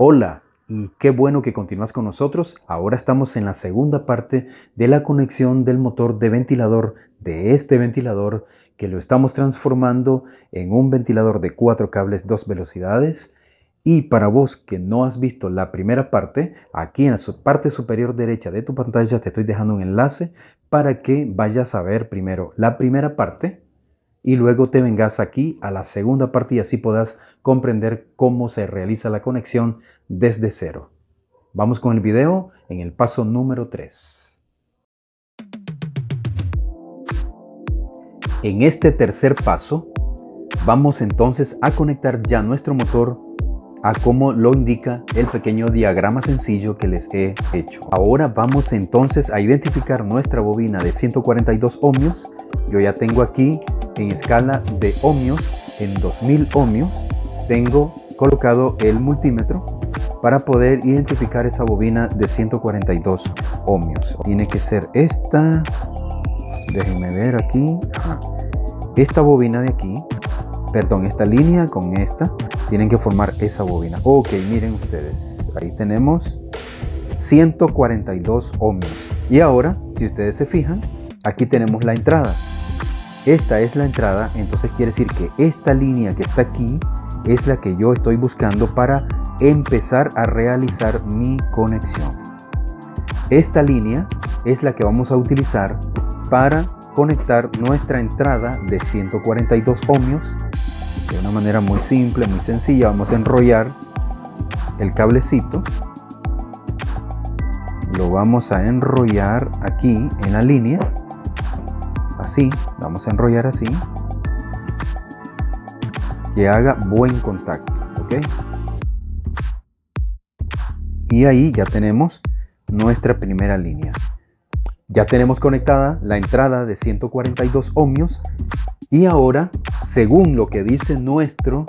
Hola y qué bueno que continúas con nosotros. Ahora estamos en la segunda parte de la conexión del motor de ventilador de este ventilador que lo estamos transformando en un ventilador de cuatro cables, dos velocidades. Y para vos que no has visto la primera parte, aquí en la parte superior derecha de tu pantalla te estoy dejando un enlace para que vayas a ver primero la primera parte y luego te vengas aquí a la segunda parte y así puedas comprender cómo se realiza la conexión desde cero. Vamos con el video en el paso número 3. En este tercer paso, vamos entonces a conectar ya nuestro motor a como lo indica el pequeño diagrama sencillo que les he hecho. Ahora vamos entonces a identificar nuestra bobina de 142 ohmios. Yo ya tengo aquí en escala de ohmios, en 2000 ohmios, tengo colocado el multímetro para poder identificar esa bobina de 142 ohmios. Tiene que ser esta, déjenme ver aquí, esta bobina de aquí, perdón, esta línea con esta, tienen que formar esa bobina. Ok, miren ustedes, ahí tenemos 142 ohmios. Y ahora, si ustedes se fijan, aquí tenemos la entrada. Esta es la entrada, entonces quiere decir que esta línea que está aquí es la que yo estoy buscando para empezar a realizar mi conexión. Esta línea es la que vamos a utilizar para conectar nuestra entrada de 142 ohmios de una manera muy simple, muy sencilla. Vamos a enrollar el cablecito. Lo vamos a enrollar aquí en la línea. Así, vamos a enrollar así. Que haga buen contacto, ¿ok? Y ahí ya tenemos nuestra primera línea. Ya tenemos conectada la entrada de 142 ohmios y ahora, según lo que dice nuestro,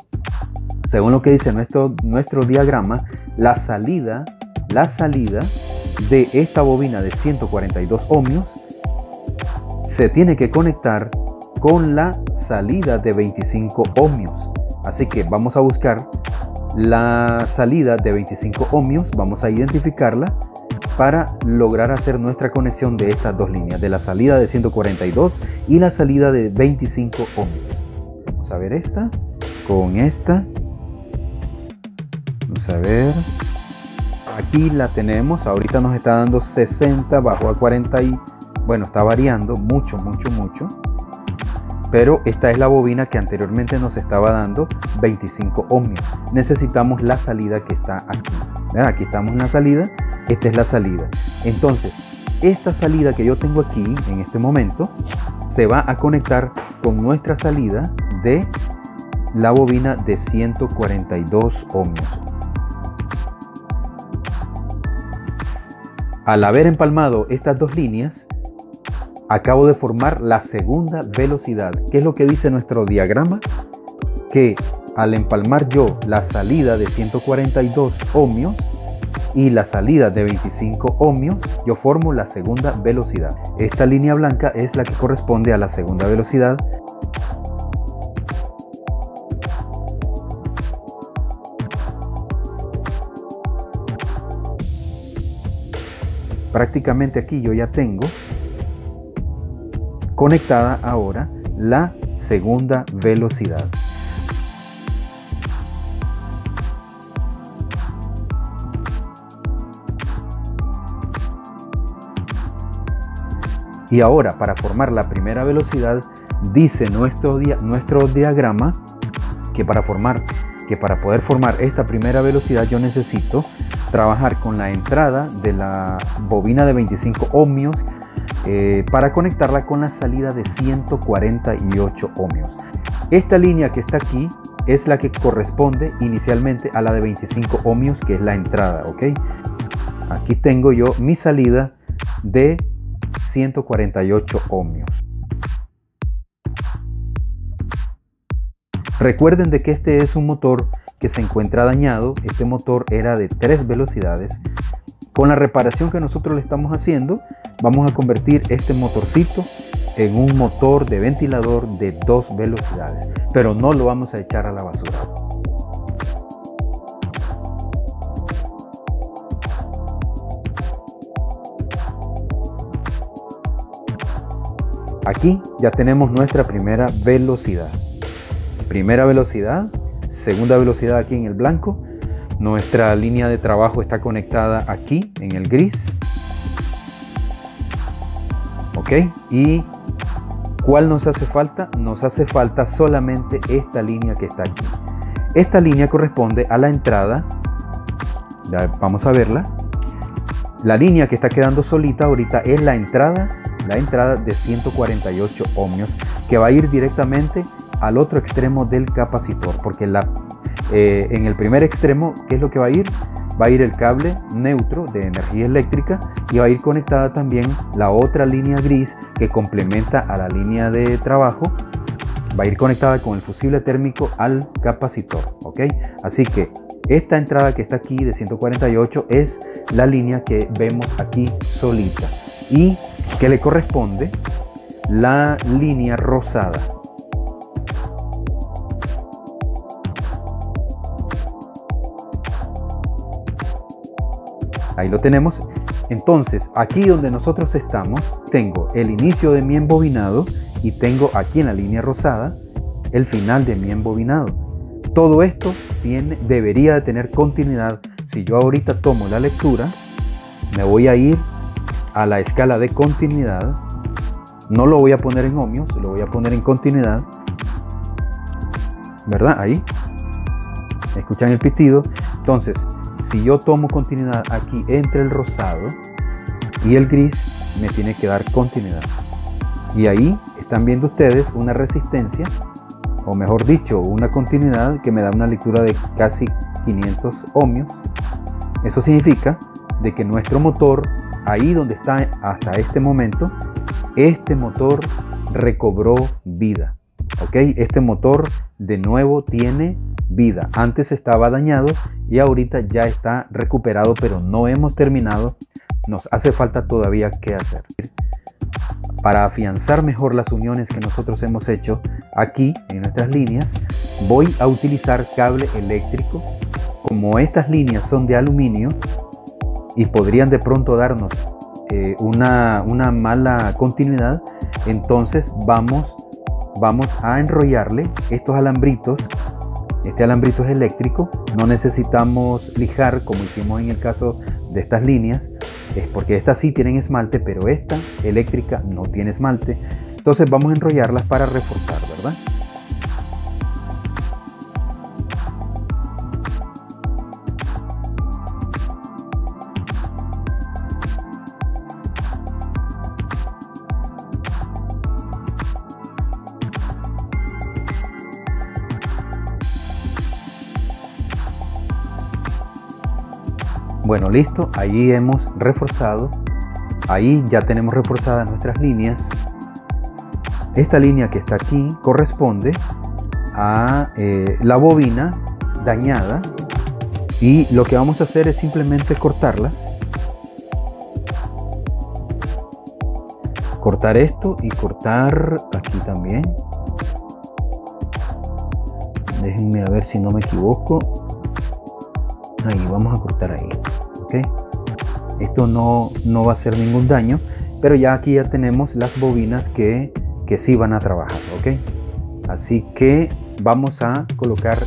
según lo que dice nuestro, nuestro diagrama, la salida, la salida de esta bobina de 142 ohmios se tiene que conectar con la salida de 25 ohmios. Así que vamos a buscar la salida de 25 ohmios, vamos a identificarla para lograr hacer nuestra conexión de estas dos líneas, de la salida de 142 y la salida de 25 ohmios. Vamos a ver esta con esta. Vamos a ver. Aquí la tenemos, ahorita nos está dando 60, bajo a 40 y bueno, está variando mucho, mucho, mucho. Pero esta es la bobina que anteriormente nos estaba dando 25 ohmios. Necesitamos la salida que está aquí. Aquí estamos en la salida esta es la salida. Entonces, esta salida que yo tengo aquí en este momento se va a conectar con nuestra salida de la bobina de 142 ohmios. Al haber empalmado estas dos líneas, acabo de formar la segunda velocidad. ¿Qué es lo que dice nuestro diagrama? Que al empalmar yo la salida de 142 ohmios, y la salida de 25 ohmios, yo formo la segunda velocidad. Esta línea blanca es la que corresponde a la segunda velocidad. Prácticamente aquí yo ya tengo conectada ahora la segunda velocidad. Y ahora, para formar la primera velocidad, dice nuestro, nuestro diagrama que para, formar, que para poder formar esta primera velocidad yo necesito trabajar con la entrada de la bobina de 25 ohmios eh, para conectarla con la salida de 148 ohmios. Esta línea que está aquí es la que corresponde inicialmente a la de 25 ohmios, que es la entrada, ¿ok? Aquí tengo yo mi salida de 148 ohmios. Recuerden de que este es un motor que se encuentra dañado. Este motor era de tres velocidades. Con la reparación que nosotros le estamos haciendo, vamos a convertir este motorcito en un motor de ventilador de dos velocidades, pero no lo vamos a echar a la basura. Aquí ya tenemos nuestra primera velocidad. Primera velocidad, segunda velocidad aquí en el blanco nuestra línea de trabajo está conectada aquí en el gris. ¿Ok? Y ¿cuál nos hace falta? Nos hace falta solamente esta línea que está aquí. Esta línea corresponde a la entrada. Vamos a verla. La línea que está quedando solita ahorita es la entrada, la entrada de 148 ohmios que va a ir directamente al otro extremo del capacitor, porque la, eh, en el primer extremo, ¿qué es lo que va a ir? Va a ir el cable neutro de energía eléctrica y va a ir conectada también la otra línea gris que complementa a la línea de trabajo va a ir conectada con el fusible térmico al capacitor, ¿ok? Así que esta entrada que está aquí de 148 es la línea que vemos aquí solita y que le corresponde la línea rosada. Ahí lo tenemos. Entonces, aquí donde nosotros estamos, tengo el inicio de mi embobinado y tengo aquí en la línea rosada el final de mi embobinado. Todo esto debería de tener continuidad. Si yo ahorita tomo la lectura, me voy a ir a la escala de continuidad. No lo voy a poner en ohmios, lo voy a poner en continuidad. ¿Verdad? Ahí. ¿Escuchan el pitido? Entonces, si yo tomo continuidad aquí entre el rosado y el gris, me tiene que dar continuidad. Y ahí están viendo ustedes una resistencia, o mejor dicho, una continuidad que me da una lectura de casi 500 ohmios. Eso significa de que nuestro motor, ahí donde está hasta este momento, este motor recobró vida. ¿Ok? Este motor de nuevo tiene vida. Antes estaba dañado y ahorita ya está recuperado, pero no hemos terminado. Nos hace falta todavía qué hacer para afianzar mejor las uniones que nosotros hemos hecho aquí en nuestras líneas, voy a utilizar cable eléctrico. Como estas líneas son de aluminio y podrían de pronto darnos eh, una, una, mala continuidad, entonces vamos, vamos a enrollarle estos alambritos. Este alambrito es eléctrico, no necesitamos lijar como hicimos en el caso de estas líneas, es porque estas sí tienen esmalte, pero esta eléctrica no tiene esmalte. Entonces vamos a enrollarlas para reforzar, ¿verdad? Bueno, listo, ahí hemos reforzado, ahí ya tenemos reforzadas nuestras líneas. Esta línea que está aquí corresponde a eh, la bobina dañada y lo que vamos a hacer es simplemente cortarlas. Cortar esto y cortar aquí también. Déjenme a ver si no me equivoco. Ahí, vamos a cortar ahí. Esto no, no va a hacer ningún daño, pero ya aquí ya tenemos las bobinas que, que sí van a trabajar, ¿ok? Así que vamos a colocar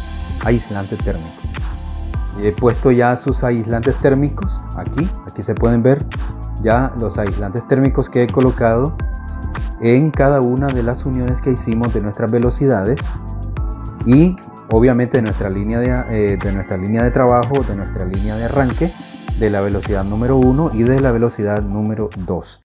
aislante térmico. He puesto ya sus aislantes térmicos aquí, aquí se pueden ver ya los aislantes térmicos que he colocado en cada una de las uniones que hicimos de nuestras velocidades y obviamente de nuestra línea de, eh, de nuestra línea de trabajo, de nuestra línea de arranque de la velocidad número 1 y de la velocidad número 2.